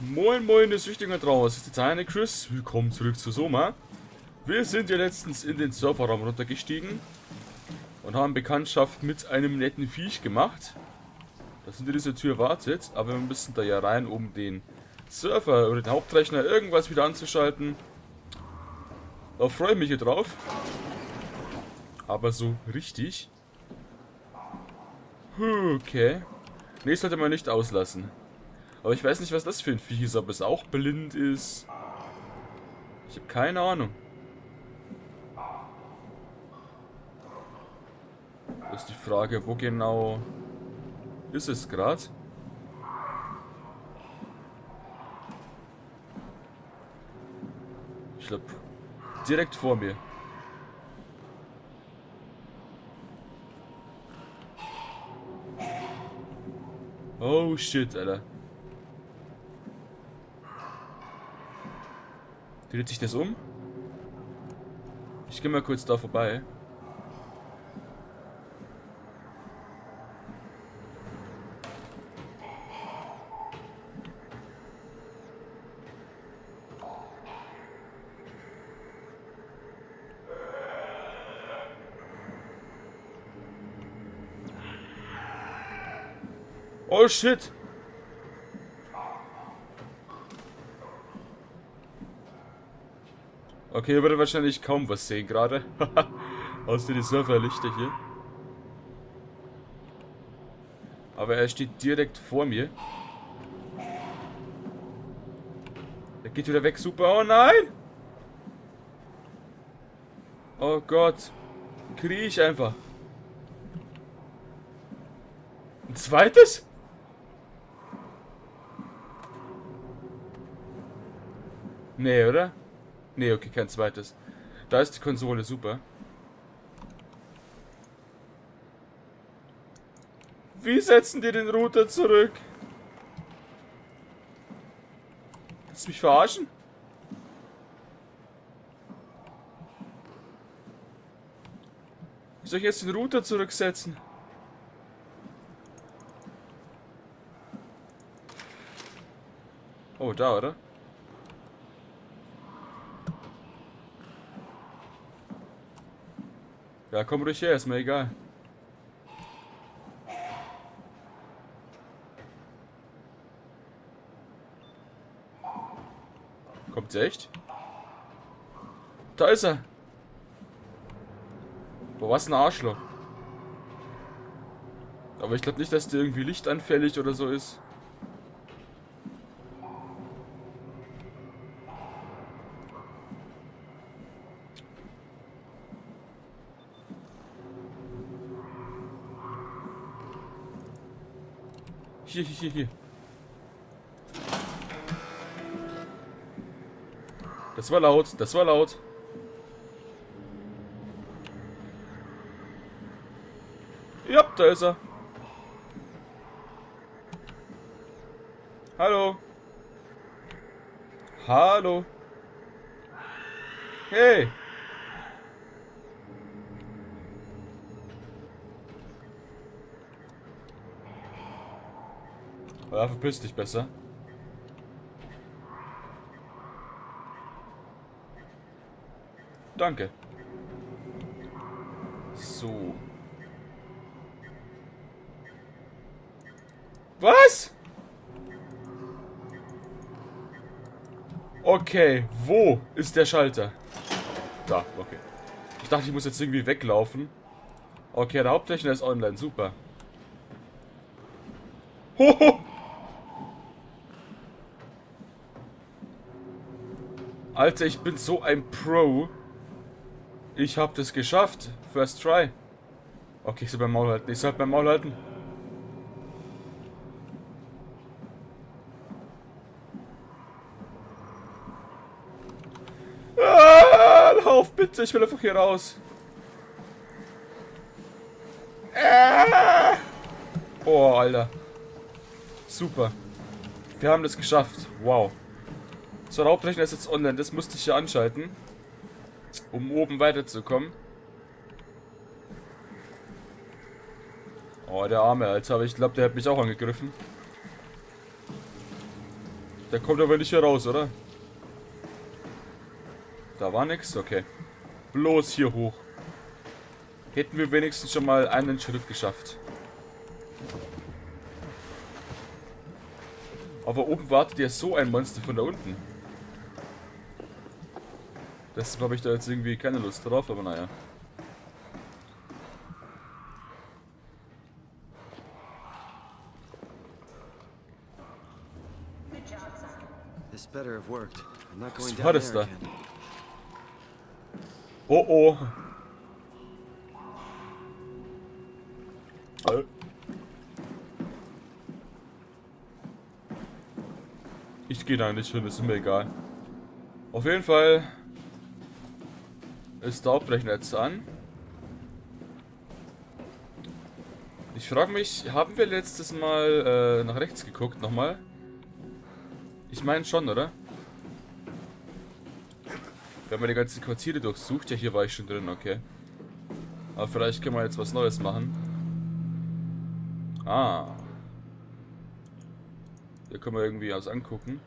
Moin moin, ihr Süchtigen draußen, ist jetzt eine Chris. Willkommen zurück zu Soma. Wir sind ja letztens in den Serverraum runtergestiegen und haben Bekanntschaft mit einem netten Viech gemacht. Das hinter dieser Tür wartet, aber wir müssen da ja rein, um den Server oder den Hauptrechner irgendwas wieder anzuschalten. Da freue ich mich hier drauf. Aber so richtig. Okay. Nee, sollte man nicht auslassen. Aber ich weiß nicht, was das für ein Viech ist. Ob es auch blind ist. Ich habe keine Ahnung. Das ist die Frage, wo genau ist es gerade? Ich glaube, direkt vor mir. Oh shit, Alter. Dreht sich das um? Ich gehe mal kurz da vorbei. Oh shit! Okay, ihr werdet wahrscheinlich kaum was sehen gerade. Außer die Surferlichter hier. Aber er steht direkt vor mir. Er geht wieder weg, super. Oh nein! Oh Gott. Kriech einfach. Ein zweites? Nee, oder? Nee, okay, kein zweites. Da ist die Konsole, super. Wie setzen die den Router zurück? Willst du mich verarschen? Wie soll ich jetzt den Router zurücksetzen? Oh, da, oder? Ja, komm ruhig her, ist mir egal. Kommt's echt? Da ist er. Boah, was ein Arschloch. Aber ich glaube nicht, dass der irgendwie lichtanfällig oder so ist. Hier, hier, hier. Das war laut, das war laut. Ja, da ist er. Hallo. Hallo. Hey. Ja, verpiss dich besser. Danke. So. Was? Okay, wo ist der Schalter? Da, okay. Ich dachte, ich muss jetzt irgendwie weglaufen. Okay, der Hauptrechner ist online, super. Hoho! Alter, ich bin so ein Pro. Ich hab das geschafft. First try. Okay, ich soll beim Maul halten. Ich soll beim Maul halten. Ah, lauf bitte, ich will einfach hier raus. Ah. Oh, Alter. Super. Wir haben das geschafft. Wow. So, der Hauptrechner ist jetzt online. Das musste ich hier anschalten. Um oben weiterzukommen. Oh, der arme Alter. Ich glaube, der hat mich auch angegriffen. Der kommt aber nicht hier raus, oder? Da war nix? Okay. Bloß hier hoch. Hätten wir wenigstens schon mal einen Schritt geschafft. Aber oben wartet ja so ein Monster von da unten. Deshalb habe ich da jetzt irgendwie keine Lust drauf, aber naja. Was war das da? Oh oh. Äh. Ich gehe da nicht hin, ist mir egal. Auf jeden Fall ist jetzt an. Ich frage mich, haben wir letztes Mal äh, nach rechts geguckt nochmal? Ich meine schon, oder? Wir haben ja die ganzen Quartiere durchsucht. Ja, hier war ich schon drin, okay. Aber vielleicht können wir jetzt was Neues machen. Ah. Hier können wir irgendwie was angucken.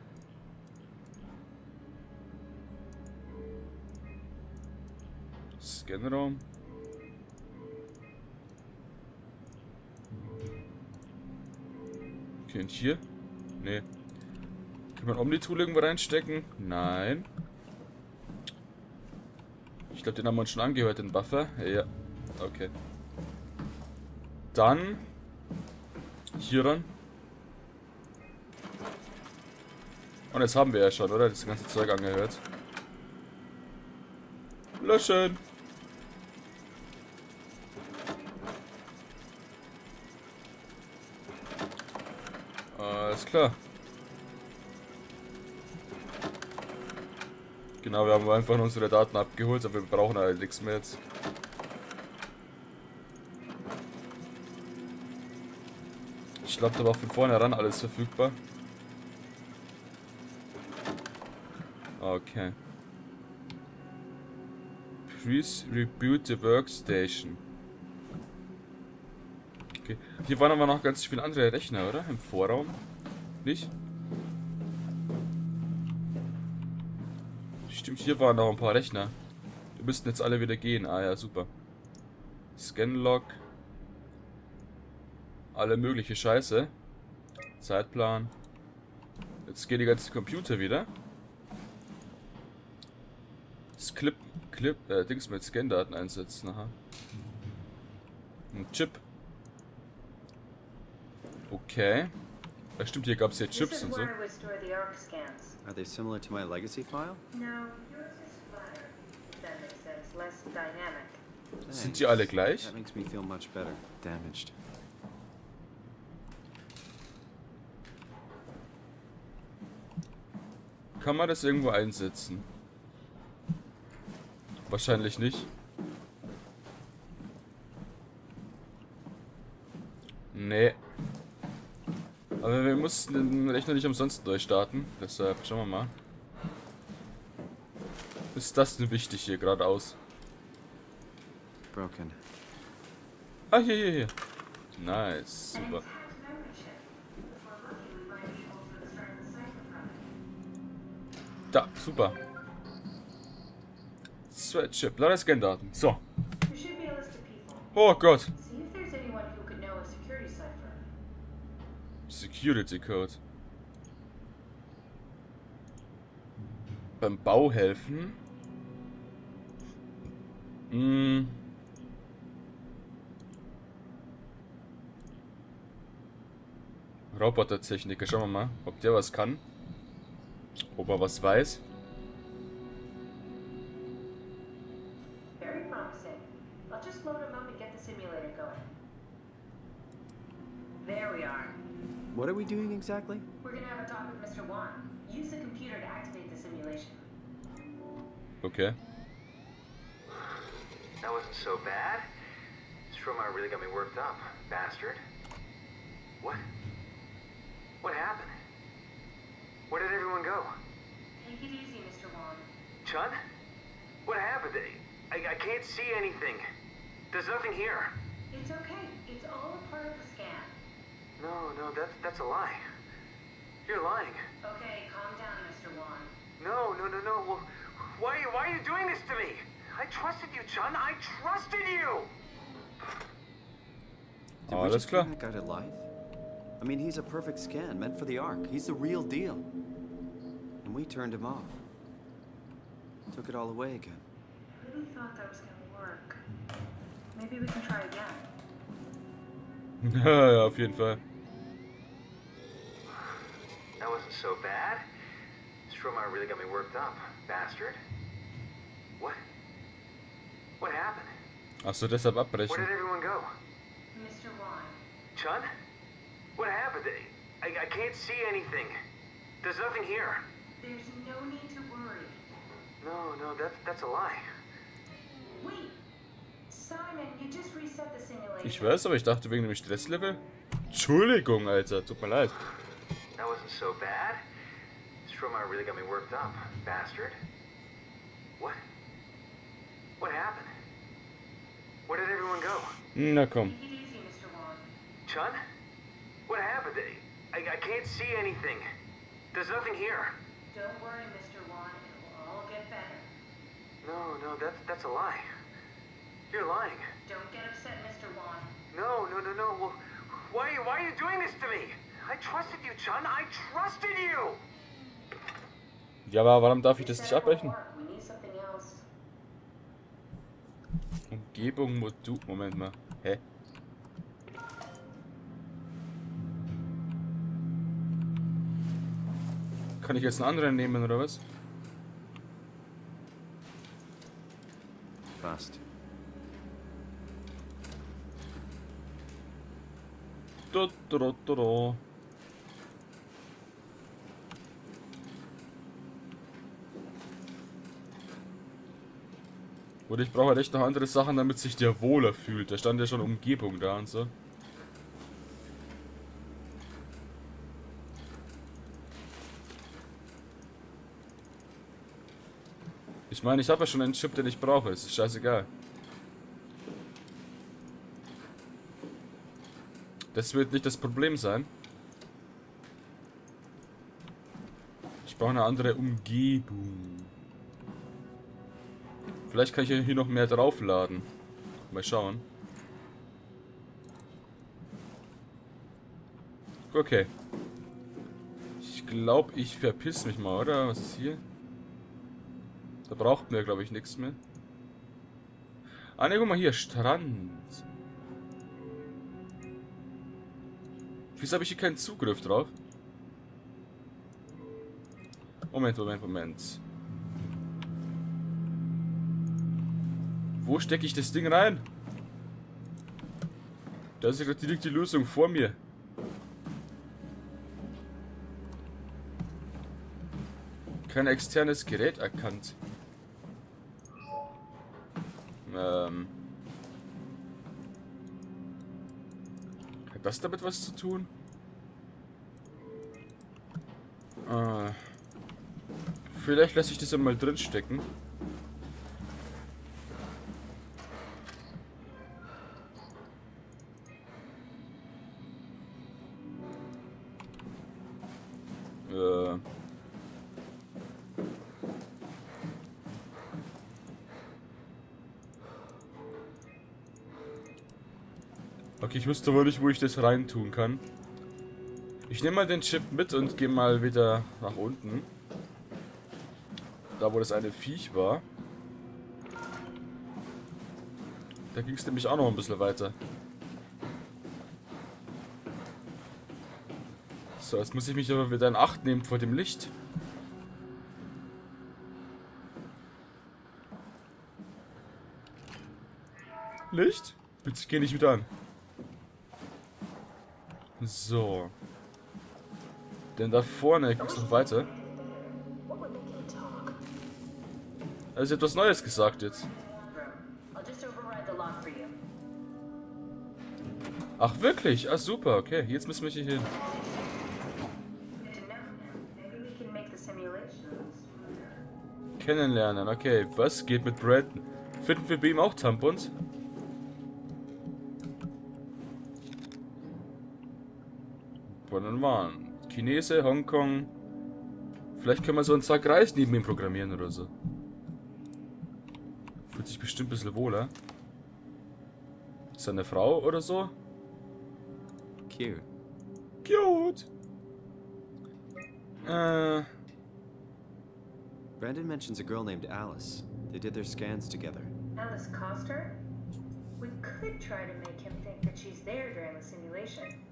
Scanraum. Okay, und hier? Nee. Kann man Omni-Tool irgendwo reinstecken? Nein. Ich glaube, den haben wir uns schon angehört, den Buffer. Ja, okay. Dann hier ran. Und jetzt haben wir ja schon, oder? Das ganze Zeug angehört. Löschen! Alles klar. Genau, wir haben einfach unsere Daten abgeholt, aber wir brauchen halt nichts mehr jetzt. Ich glaube, da war von vornherein alles verfügbar. Okay. Please reboot the workstation. Okay. Hier waren aber noch ganz viele andere Rechner, oder? Im Vorraum. Nicht? Stimmt, hier waren noch ein paar Rechner. Wir müssten jetzt alle wieder gehen. Ah ja, super. Scanlog. Alle mögliche Scheiße. Zeitplan. Jetzt geht die ganze Computer wieder. Das Clip, Clip, äh, Dings mit Scan-Daten einsetzen, aha. Ein Chip. Okay. Ja, stimmt, hier gab es ja Chips und so. Are they similar to my legacy file? No, yours is flatter. That makes sense. Less dynamic. Sind die alle gleich? That makes me feel much better. Damaged. Kann man das irgendwo einsetzen? Wahrscheinlich nicht. Nee. Aber wir mussten den Rechner nicht umsonst neu starten. Deshalb schauen wir mal. Ist das denn wichtig hier geradeaus? Broken. Ah, hier, hier, hier. Nice, super. Da, super. Sweatchip, lauter Scan-Daten. So. Oh Gott. See if there's anyone who could know a security cipher. Security Code. Beim Bau helfen? Hm. Robotertechniker, schauen wir mal, ob der was kann. Ob er was weiß. We doing exactly? We're gonna have a talk with Mr. Wan. Use the computer to activate the simulation. Okay. That wasn't so bad. Stromar really got me worked up, bastard. What? What happened? Where did everyone go? Take it easy, Mr. Wan. Chun? What happened? I, I can't see anything. There's nothing here. It's okay. No, no, that's, that's a lie. You're lying. Okay, calm down, Mr. Wan. No, no, no, no. Why are you, why are you doing this to me? I trusted you, Chun. I trusted you. Did oh, we just klar. that guy to life? I mean, he's a perfect scan, meant for the Ark. He's the real deal. And we turned him off. Took it all away again. I thought that was gonna work. Maybe we can try again. ja, auf jeden Fall. That wasn't so bad. Stromae really got me worked up, bastard. What? What happened? Achso, deshalb Where did everyone go? Mr. Wan, Chun? What happened? I, I can't see anything. There's nothing here. there's no need to worry. No, no, that's that's a lie. Ich weiß, aber ich dachte wegen dem Stresslevel. Entschuldigung, Alter. Tut mir leid. That wasn't so bad. Stromae really got me worked up, bastard. What? What happened? Where did everyone go? Na komm. Chun? What happened? I, I can't see anything. There's nothing here. Don't worry, Mr. Wan. It will all get better. No, no, that's that's a lie. You're lying. Don't get upset, Mr. Wan. No, no, no, no. Well, why, why are you doing this to me? I trusted you, Chun. I trusted you. Ja, aber warum darf ich das nicht abbrechen? Umgebung, Modul. Moment mal. Hä? Kann ich jetzt einen anderen nehmen oder was? Fast. Da, da, da, da. Oder ich brauche halt echt noch andere Sachen, damit sich der wohler fühlt. Da stand ja schon Umgebung da und so. Ich meine, ich habe ja schon einen Chip, den ich brauche. Es ist scheißegal. Das wird nicht das Problem sein. Ich brauche eine andere Umgebung. Vielleicht kann ich hier noch mehr draufladen. Mal schauen. Okay. Ich glaube, ich verpiss mich mal, oder? Was ist hier? Da braucht mir, glaube ich, nichts mehr. Ah, ne, guck mal hier. Strand. Wieso habe ich hier keinen Zugriff drauf? Moment, Moment, Moment. Wo stecke ich das Ding rein? Da ist ja gerade direkt die Lösung vor mir. Kein externes Gerät erkannt. Ähm. Das damit was zu tun? Ah. Vielleicht lasse ich das einmal drin stecken. Okay, ich wüsste wohl nicht, wo ich das reintun kann. Ich nehme mal den Chip mit und gehe mal wieder nach unten. Da, wo das eine Viech war. Da ging es nämlich auch noch ein bisschen weiter. So, jetzt muss ich mich aber wieder in Acht nehmen vor dem Licht. Licht? Bitte geh nicht wieder an. So. Denn da vorne geht's noch weiter. Er ist etwas Neues gesagt jetzt. Ach wirklich? Ah super, okay. Jetzt müssen wir hier hin. Kennenlernen, okay. Was geht mit Brandon? Finden wir bei ihm auch Tampons? Bonanwan. Chinese, Hongkong. Vielleicht können wir so einen Zack Reis neben ihm programmieren oder so. Für fühlt sich bestimmt ein bisschen wohler. Ist er eine Frau oder so? Cute. Cute! Äh, Brandon mentions a girl named Alice. They did their scans together. Alice Coster? We could try to make him think that she's there during the simulation.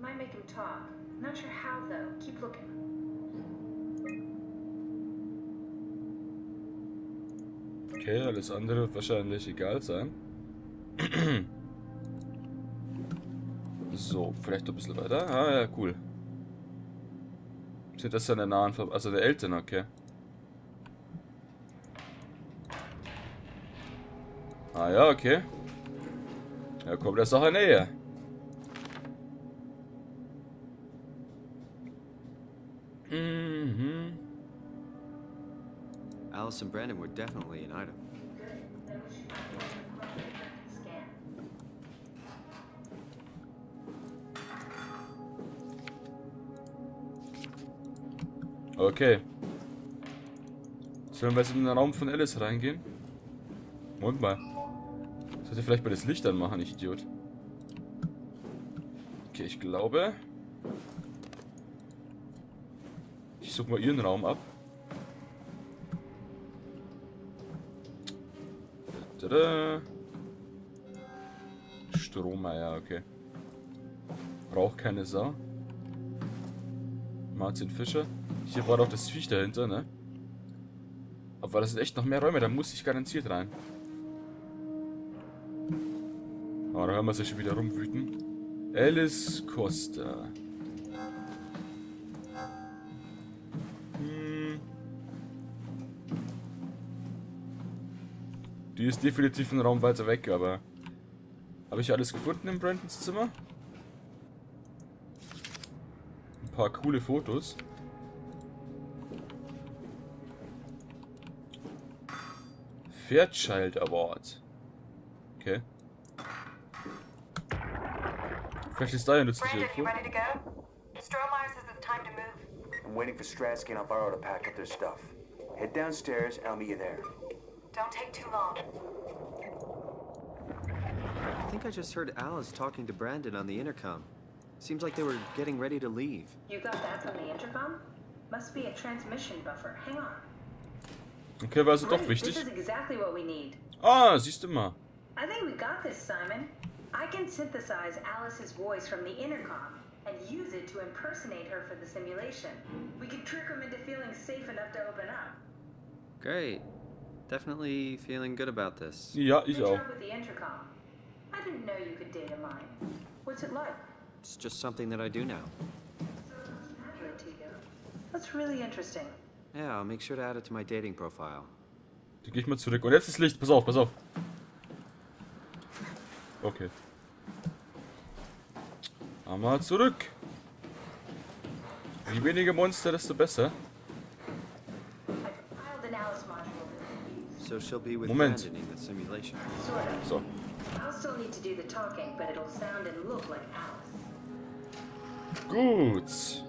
Might make him talk. Not sure how though. Keep looking. okay, alles andere wird wahrscheinlich egal sein. so, vielleicht ein bisschen weiter. Ah ja, cool. Sind das seine nahen Ver also der Eltern, okay. Ah ja, okay. Ja, kommt der Sache näher. Mhm. Alice and Brandon were definitely an item. Okay. Sollen wir jetzt in den Raum von Alice reingehen? Moment mal. Sollte vielleicht mal das Licht anmachen, ich Idiot. Okay, ich glaube. Ich suche mal ihren Raum ab. Tada. Stromer, ja, okay. Braucht keine Sau. Martin Fischer. Hier war doch das Viech dahinter, ne? Aber das sind echt noch mehr Räume, da muss ich garantiert rein. Aber da hören wir sich schon wieder rumwüten. Alice Costa. Die ist definitiv ein Raum weiter weg, aber... Habe ich alles gefunden in Brandons Zimmer? Ein paar coole Fotos. Fairchild Award. Okay. Vielleicht ist da ja nützliche Brandon, you Info. ready to go? Stromeyer says it's time to move. I'm waiting for Stratsky and Alvaro to pack up their stuff. Head downstairs and I'll meet you there. Don't take too long. I think I just heard Alice talking to Brandon on the intercom. Seems like they were getting ready to leave. You got that from the intercom? Must be a transmission buffer. Hang on. Okay, war also doch wichtig. This is exactly what we need. Ah, siehst du mal. I think we got this, Simon. I can synthesize Alice's voice from the intercom and use it to impersonate her for the simulation. We could trick him into feeling safe enough to open up. Great. Definitely feeling good about this. Ja, ich auch. I didn't know you could data mine. What's it like? It's just something that I do now. That's really interesting. Yeah, I'll make sure to add it to my dating profile. Dann geh ich mal zurück. Und jetzt das Licht. Pass auf, pass auf. Okay. Einmal zurück. Je weniger Monster, desto besser. I compiled an Alice module that we use. So she'll be with Moment. Brandon in the simulation. Sort of. So. I'll still need to do the talking, but it'll sound and look like Alice. Gut.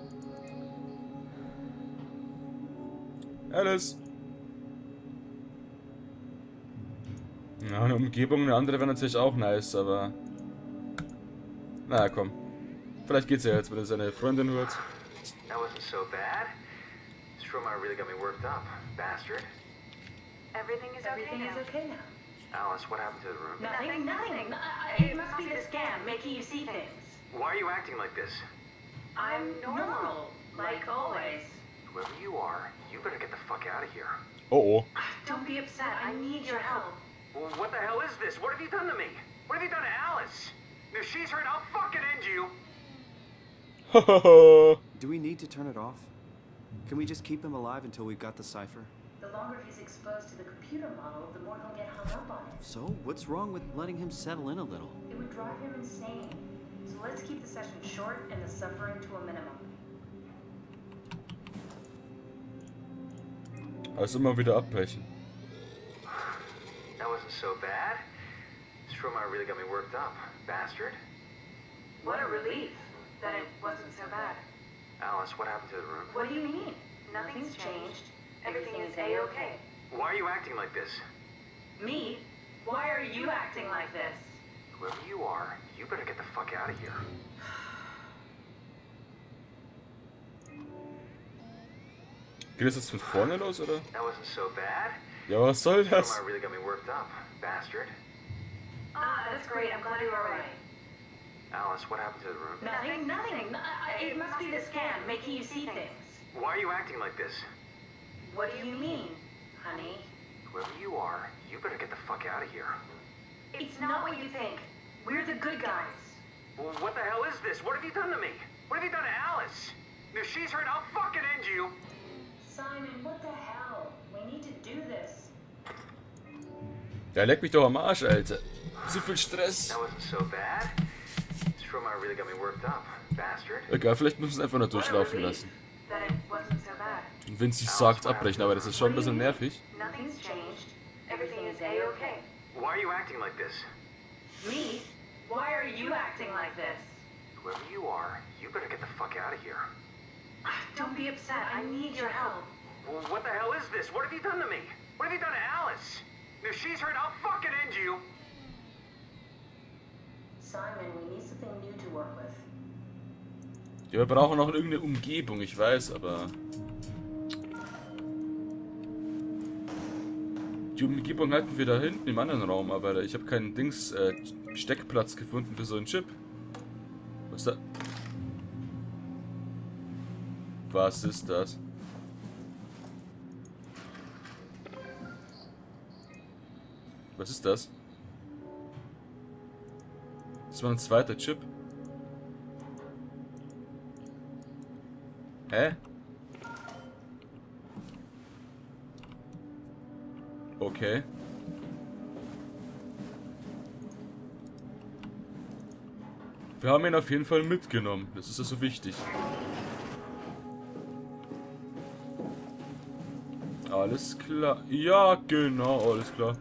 Alice. Ja, eine Umgebung, eine andere wäre natürlich auch nice, aber... Naja, komm. Vielleicht geht's ja jetzt, wenn er seine Freundin hört. That wasn't so bad. Stromeyer really got me worked up, bastard. Everything is Everything okay is now. okay now. Alice, what happened to the room? Nothing, Nothing, nothing. nothing. Uh, it must be the scan making you see things. Why are you acting like this? I'm normal, like always. Whoever you are, you better get the fuck out of here. Oh, oh. Don't be upset. I need your help. Well, what the hell is this? What have you done to me? What have you done to Alice? If she's hurt, I'll fucking end you. Do we need to turn it off? Can we just keep him alive until we've got the cipher? The longer he's exposed to the computer model, the more he'll get hung up on it. So, what's wrong with letting him settle in a little? It would drive him insane. So let's keep the session short and the suffering to a minimum. also immer wieder abbrechen. That wasn't so bad. Stromeyer really got me worked up, bastard. What a relief that it wasn't so bad. Alice, what happened to the room? What do you mean? Nothing's changed. Everything is a-okay. Why are you acting like this? Me? Why are you acting like this? Whoever you are, you better get the fuck out of here. Geht das jetzt von vorne los, oder? That wasn't so bad. Ja, was soll das? Stromar really got me worked up, bastard. Ah, that's great. I'm glad you're alright. Alice, what happened to the room? Nothing, nothing. Uh, It must be the scan making you see things. Why are you acting like this? What do you mean, honey? Whoever you are, you better get the fuck out of here. It's not what you think. We're the good guys. Well, what the hell is this? What have you done to me? What have you done to Alice? If she's hurt, I'll fucking end you. Simon, what the hell? We need to do this. Der leckt mich doch am Arsch, Alter. Zu viel Stress. That wasn't so bad. Stromar really got me worked up, bastard. Egal, vielleicht müssen wir es einfach nur durchlaufen lassen. That it wasn't so bad. Und wenn sie sagt, abbrechen, aber das ist schon ein bisschen nervig. Nothing's changed. Everything is a-okay. Why are you acting like this? Me? Why are you acting like this? Whoever you are, you better get the fuck out of here. Don't be upset. I need your help. Well, what the hell is this? What have you done to me? What have you done to Alice? If she's hurt, I'll fucking end you. Simon, we need something new to work with. Ja, wir brauchen noch irgendeine Umgebung, ich weiß, aber... Die Umgebung hatten wir da hinten im anderen Raum, aber ich habe keinen Dings, äh, Steckplatz gefunden für so einen Chip. Was ist da? Was ist das? Was ist das? Das war ein zweiter Chip. Hä? Okay. Wir haben ihn auf jeden Fall mitgenommen. Das ist also wichtig. Alles klar. Ja, genau, alles klar.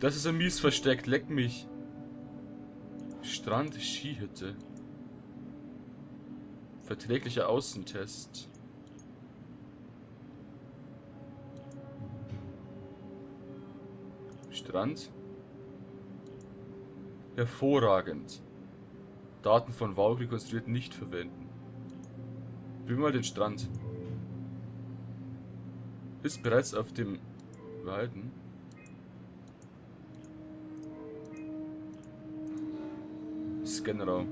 Das ist ein mies versteckt. Leck mich. Strand Skihütte. Verträglicher Außentest. Strand. Hervorragend. Daten von Vaug rekonstruiert nicht verwenden. Probier mal den Strand. Ist bereits auf dem Weiden. Scanraum.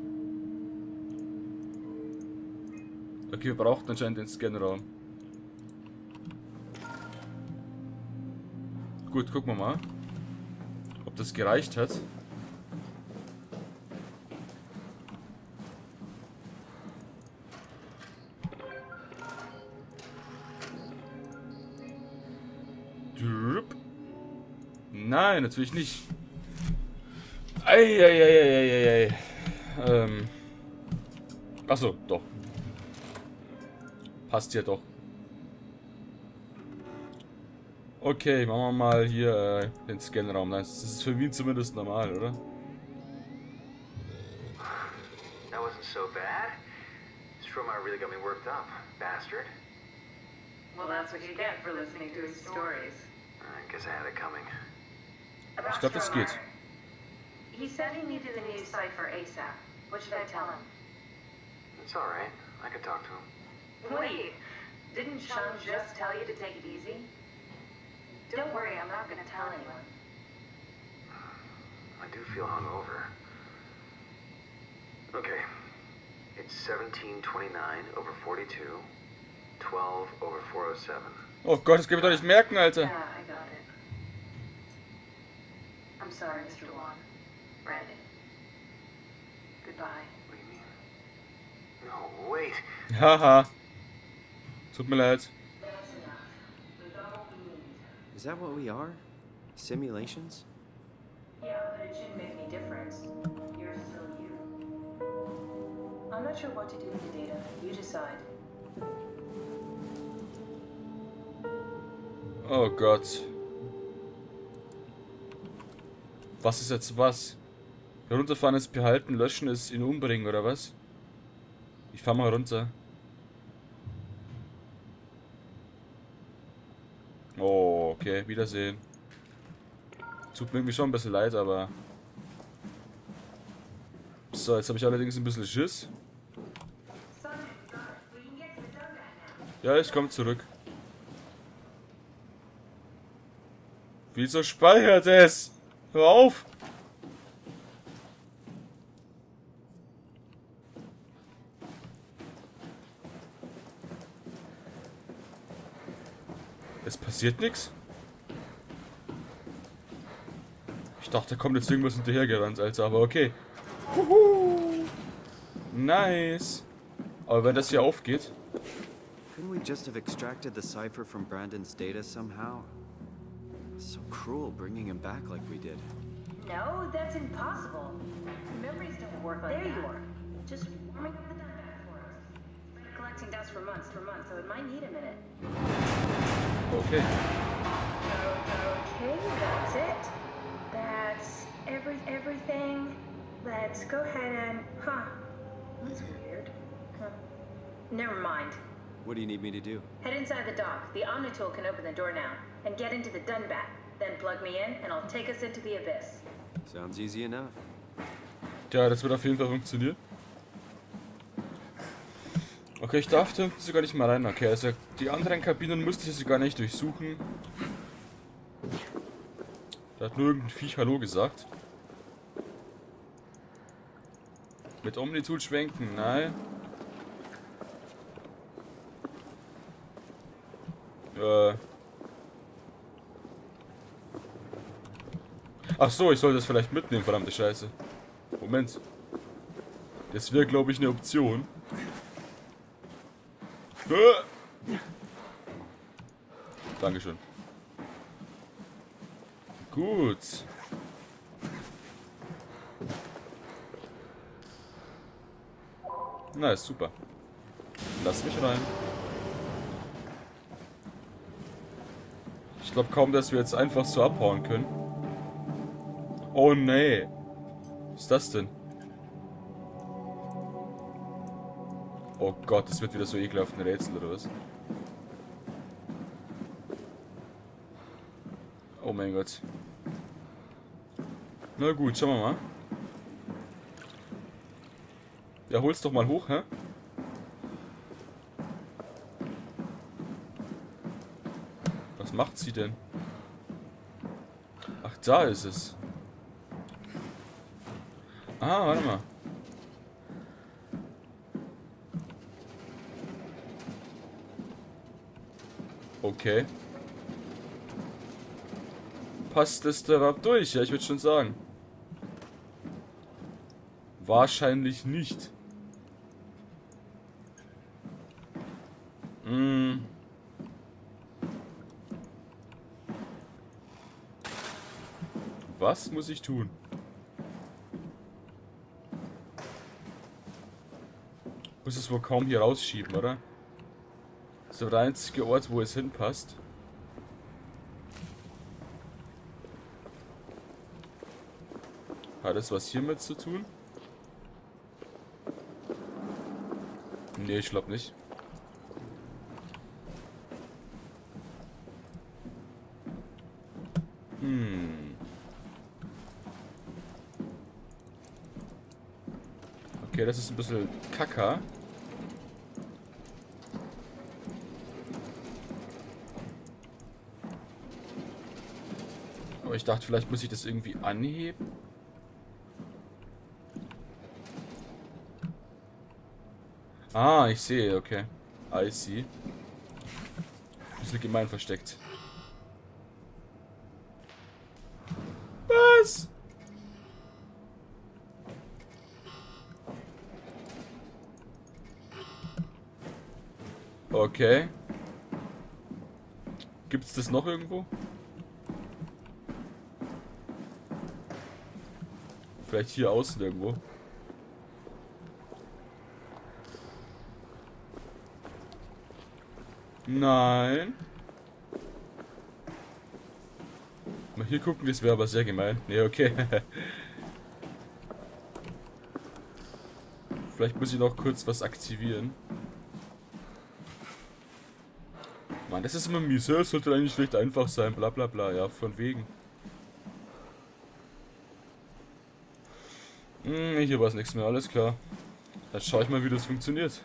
Okay, wir brauchten anscheinend den Scanraum. Gut, gucken wir mal, das gereicht hat. Nein, natürlich nicht. Eieieiei. Ähm. Achso, doch. Passt ja doch. Okay, machen wir mal hier äh, den Scanraum. Das ist für Wien zumindest normal, oder? That wasn't so bad. Stromar really got me worked up, bastard. Well, that's what you get for listening to his stories. I guess I had it coming. About Ich glaub, das geht. He said he needed a new cipher ASAP. What should I tell him? It's alright. I could talk to him. Wait, didn't Sean just tell you to take it easy? Don't worry, I'm not gonna tell anyone. I do feel hungover. Okay. It's 1729 over 42, 12 over 407. Oh Gott, das kann ich doch nicht merken, Alter. Yeah, I got it. I'm sorry, Mr. Wan. Brandon. Goodbye. What do you mean? No, wait. Haha. Tut mir leid. Is that what we are? Simulations? Yeah, but it shouldn't make any difference. You're still you. I'm not sure what to do with the data. You decide. Oh Gott. Was ist jetzt was? Herunterfahren ist behalten, löschen ist ihn umbringen, oder was? Ich fahr mal runter. Okay, Wiedersehen. tut mir irgendwie schon ein bisschen leid, aber... So, jetzt habe ich allerdings ein bisschen Schiss. Ja, ich komme zurück. Wieso speichert es? Hör auf! Es passiert nichts? Ich dachte, da kommt jetzt irgendwas hinterhergerannt, Alter, aber okay. Huhu. Nice. Aber wenn das hier aufgeht, Couldn't we just have extracted the cipher from Brandon's data somehow? So cruel bringing him back like we did. No, that's impossible. Memories don't work like there that. There you are. Just warming up the Dunbat for us. Been collecting dust for months, for months, so it might need a minute. okay. Okay, that's it. Every everything. Let's go ahead and huh. That's weird. Huh. Never mind. What do you need me to do? Head inside the dock. The Omnitool can open the door now. And get into the Dunbat. Then plug me in and I'll take us into the abyss. Sounds easy enough. Ja, das wird auf jeden Fall funktionieren. Okay, ich darf da sogar nicht mal rein. Okay, also die anderen Kabinen musste ich sogar nicht durchsuchen. Da hat nur irgendein Viech Hallo gesagt. Mit Omnitool schwenken, nein. Äh. Ach so, ich soll das vielleicht mitnehmen, verdammte Scheiße. Moment. Das wäre, glaube ich, eine Option. Äh. Dankeschön. Gut. Na, ist super. Lass mich rein. Ich glaube kaum, dass wir jetzt einfach so abhauen können. Oh nee. Was ist das denn? Oh Gott, das wird wieder so ekelhaft ein Rätsel oder was? Oh mein Gott. Na gut, schauen wir mal. Ja, hol's doch mal hoch, hä? Was macht sie denn? Ach, da ist es. Ah, warte mal. Okay. Passt das da überhaupt durch? Ja, ich würde schon sagen. Wahrscheinlich nicht. Hm. Was muss ich tun? Muss es wohl kaum hier rausschieben, oder? Das ist aber der einzige Ort, wo es hinpasst. Hat das was hiermit zu tun? Nee, ich glaube nicht. Hm. Okay, das ist ein bisschen kacker. Aber ich dachte, vielleicht muss ich das irgendwie anheben. Ah, ich sehe, okay. I see. Bisschen gemein versteckt. Was? Okay. Gibt's das noch irgendwo? Vielleicht hier außen irgendwo. Nein. Mal hier gucken, das wäre aber sehr gemein. Ne, okay. Vielleicht muss ich noch kurz was aktivieren. Mann, das ist immer miese. Das sollte eigentlich schlecht einfach sein. Bla bla bla. Ja, von wegen. Hm, hier war es nichts mehr. Alles klar. Dann schaue ich mal, wie das funktioniert.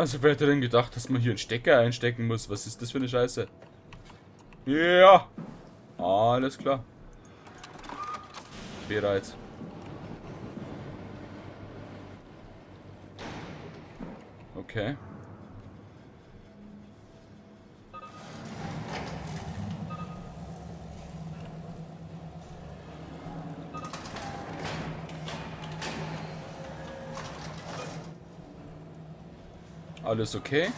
Also wer hätte denn gedacht, dass man hier einen Stecker einstecken muss? Was ist das für eine Scheiße? Ja. Alles klar. Bereit. Okay. Alles okay?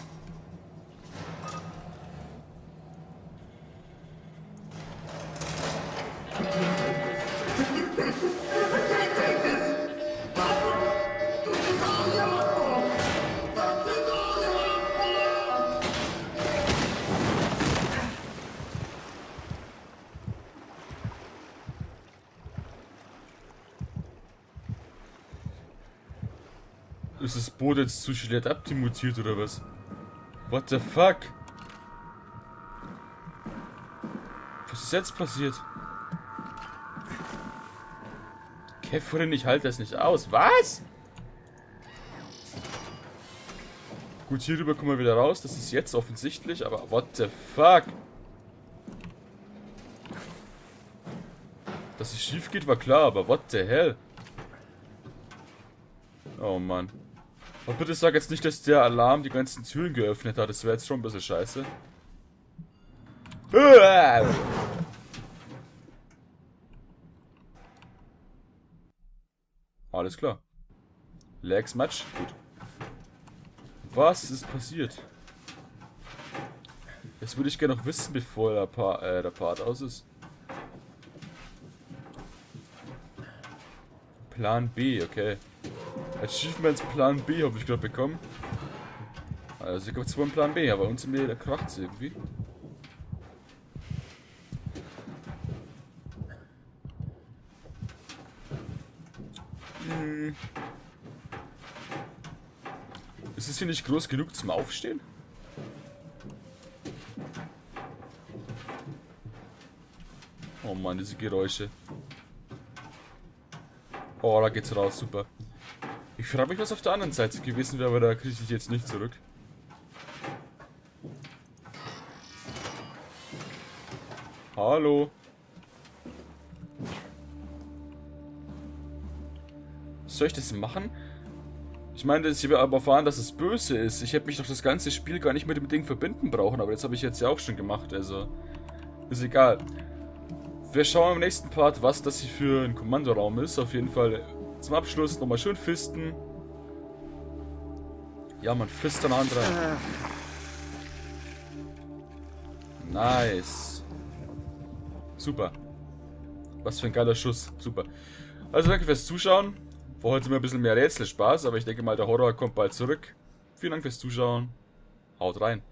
Boot jetzt zu schlecht abdemutiert oder was? What the fuck? Was ist jetzt passiert? Catherine, ich halte das nicht aus. Was? Gut, hier rüber kommen wir wieder raus. Das ist jetzt offensichtlich, aber what the fuck? Dass es schief geht, war klar, aber what the hell? Oh Mann. Und bitte sag jetzt nicht, dass der Alarm die ganzen Türen geöffnet hat. Das wäre jetzt schon ein bisschen scheiße. Alles klar. Legs Match. Gut. Was ist passiert? Das würde ich gerne noch wissen, bevor der, pa äh, der Part aus ist. Plan B, okay. Achievements Plan B habe ich gerade bekommen. Also ich habe zwar einen Plan B, aber uns mir kracht es irgendwie. Hm. Ist es hier nicht groß genug zum Aufstehen? Oh Mann, diese Geräusche. Oh, da geht's raus, super. Ich frage mich, was auf der anderen Seite gewesen wäre, aber da kriege ich jetzt nicht zurück. Hallo. Soll ich das machen? Ich meine, ich habe aber erfahren, dass es böse ist. Ich hätte mich doch das ganze Spiel gar nicht mit dem Ding verbinden brauchen, aber das habe ich jetzt ja auch schon gemacht, also... Ist egal. Wir schauen im nächsten Part, was das hier für ein Kommandoraum ist. Auf jeden Fall zum Abschluss nochmal schön fisten. Ja, man fist ein anderer. Nice. Super. Was für ein geiler Schuss. Super. Also danke fürs Zuschauen. War heute mal ein bisschen mehr Rätselspaß, aber ich denke mal, der Horror kommt bald zurück. Vielen Dank fürs Zuschauen. Haut rein.